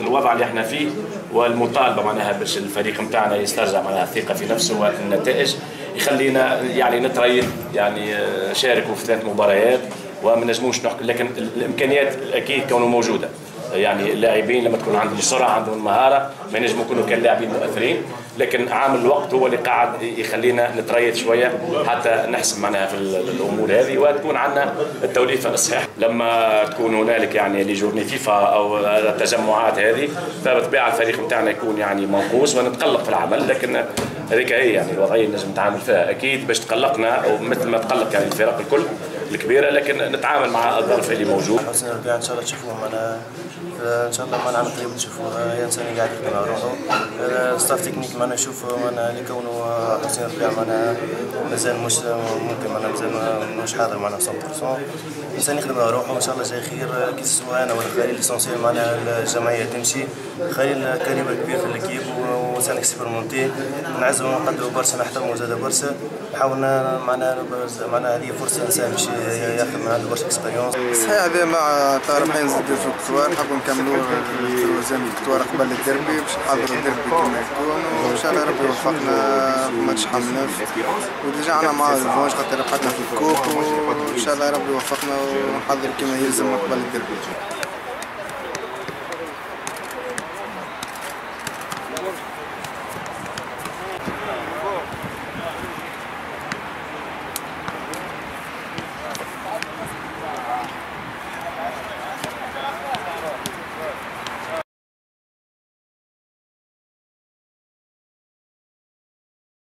الوضع اللي إحنا فيه والمطالبة معناها باش الفريق نتاعنا يسترجع معناها الثقة في نفسه والنتائج يخلينا يعني نتريث يعني آه، شاركوا في ثلاث مباريات وما نجموش لكن الإمكانيات أكيد كونوا موجودة. يعني اللاعبين لما تكون عندهم السرعه عندهم المهاره ما ينجموا يكونوا كلاعبين مؤثرين. لكن عامل الوقت هو اللي قاعد يخلينا نتريث شوية حتى نحسب معناها في الأمور هذه وتكون عندنا التوليفه الصحيح لما تكون هنالك يعني les journées FIFA أو التجمعات هذه فبالطبيعه الفريق نتاعنا يكون يعني منقوص ونتقلق في العمل. لكن هذيك هي يعني الوضعية اللي لازم نتعامل فيها أكيد باش تقلقنا ومثل ما تقلق يعني الفرق الكل. الكبيرة لكن نتعامل مع الظرف اللي موجود. حسن الربيع إن شاء الله تشوفوهم أنا إن شاء الله معنا قريب تشوفوه يا إنسان قاعد يخدم على روحه. staff technique معنا نشوف معنا اللي كونه حسين الربيع معنا مازال مش ممكن معنا مازال مش حاضر معنا 100% الانسان يخدم على روحه وان شاء الله جاي خير كي سواء أنا ولا خليل l'essentiel معنا الجمعية تمشي. خليل calibre كبير في ال équipe وانسان expérimenté نعزو ونقدروا برشا نحترموا زاد برشا. حاولنا معنا معنا هذه فرصة انسان ياخذ عنده برشا expérience صحيح هذا مع طارق حين زاد في الكتوار نحبوا نكملوا الوزن الكتوار قبل الديربي باش نحضروا الديربي كما يكون وان شاء الله ربي يوفقنا في ماتش حمنا ورجعنا مع الفونج خاطر ربحتنا في الكوب وان شاء الله ربي يوفقنا ونحضروا كما يلزم قبل الديربي